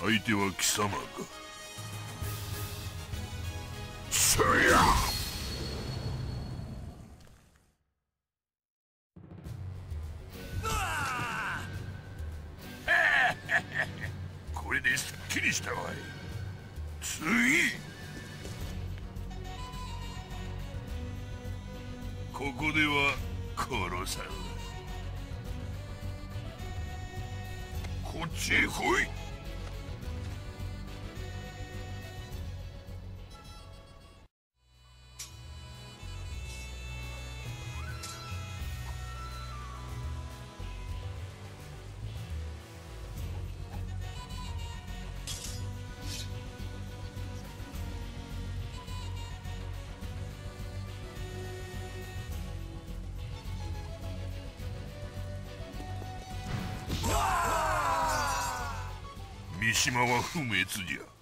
相手は貴様か。そりゃ。これですっきりしたわい。次。ここでは殺さんこっちへ来い。島は不滅じゃ。